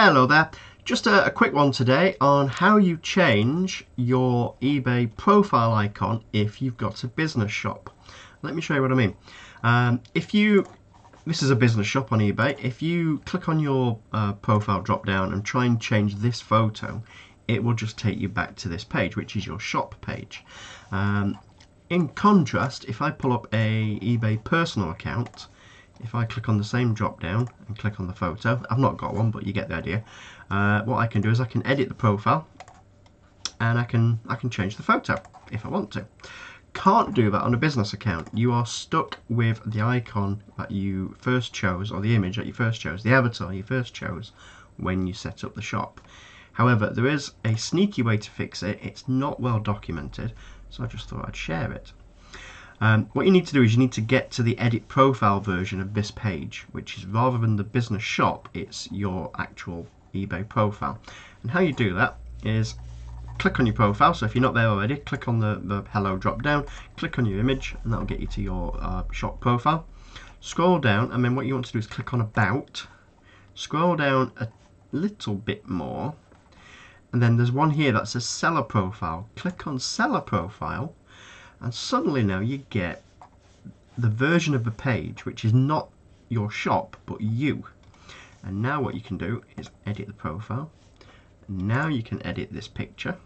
Hello there. Just a, a, quick one today on how you change your eBay profile icon if you've got a business shop. Let me show you what I mean. Um, if you, this is a business shop on eBay, if you click on your uh, profile drop down and try and change this photo, it will just take you back to this page, which is your shop page. Um, in contrast, if I pull up a eBay personal account, if I click on the same drop down and click on the photo, I've not got one but you get the idea, uh, what I can do is I can edit the profile and I can, I can change the photo if I want to. Can't do that on a business account. You are stuck with the icon that you first chose or the image that you first chose, the avatar you first chose when you set up the shop. However, there is a sneaky way to fix it. It's not well documented, so I just thought I'd share it. Um, what you need to do is you need to get to the edit profile version of this page, which is rather than the business shop, it's your actual eBay profile. And how you do that is click on your profile. So if you're not there already, click on the, the hello drop down, click on your image, and that'll get you to your uh, shop profile. Scroll down, and then what you want to do is click on about. Scroll down a little bit more, and then there's one here that says seller profile. Click on seller profile and suddenly now you get the version of the page which is not your shop but you. And now what you can do is edit the profile. Now you can edit this picture.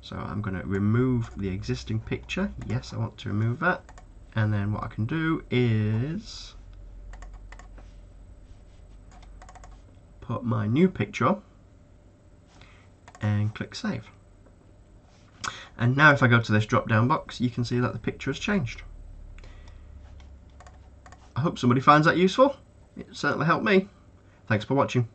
So I'm going to remove the existing picture. Yes I want to remove that. And then what I can do is put my new picture and click save and now if I go to this drop down box, you can see that the picture has changed. I hope somebody finds that useful. It certainly helped me. Thanks for watching.